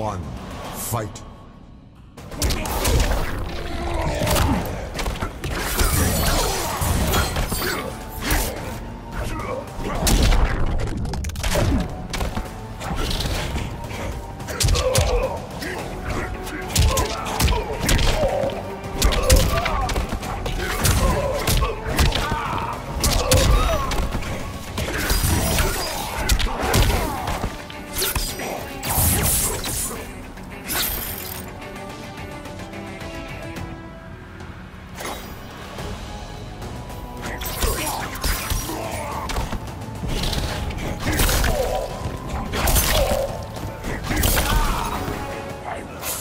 one. Fight.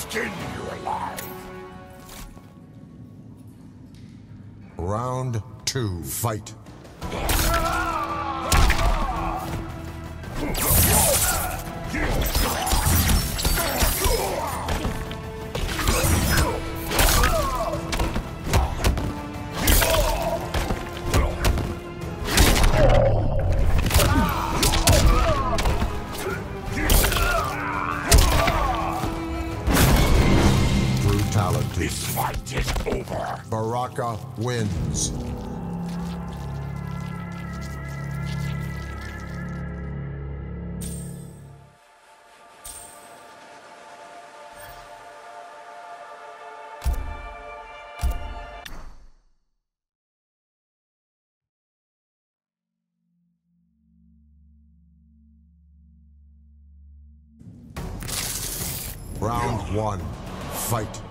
Skin you alive. Round two. Fight. Brutality. This fight is over. Baraka wins. Round one. Fight.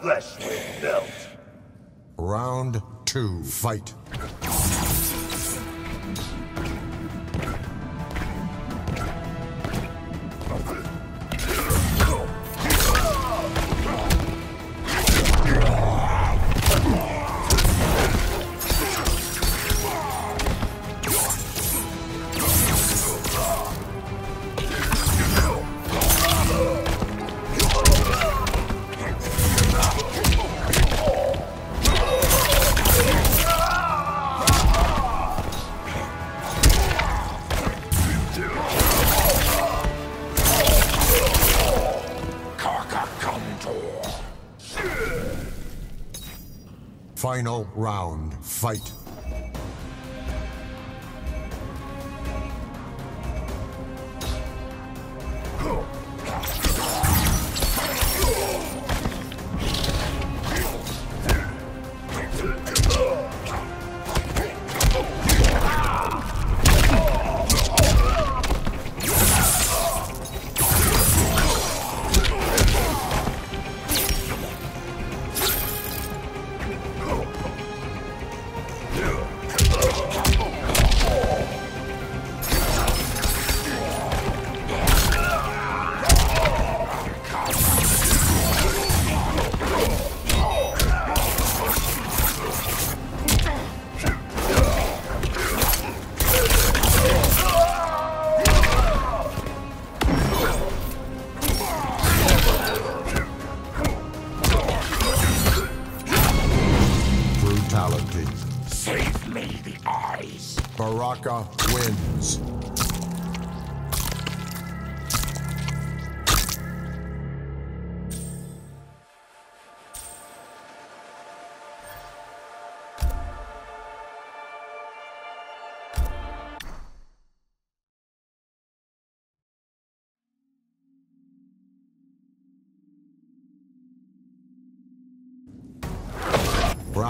Flesh will melt. Round two. Fight. Final round. Fight. Save me the eyes. Baraka wins.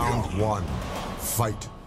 Round one. Fight.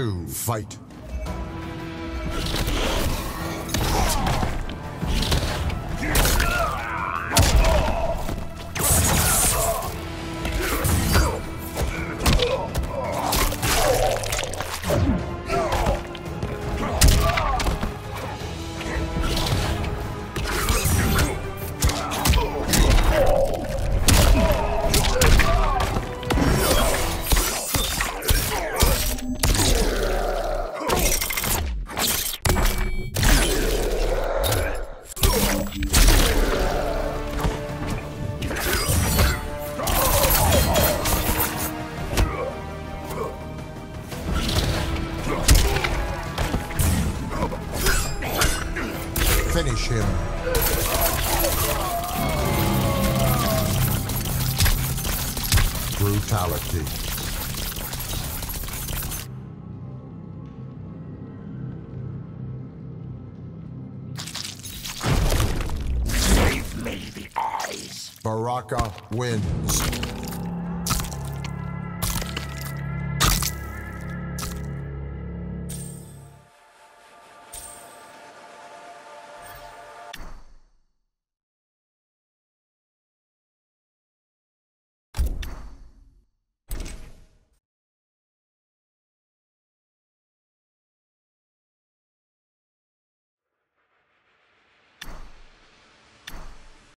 Two. Fight. Brutality. Save me the eyes. Baraka wins.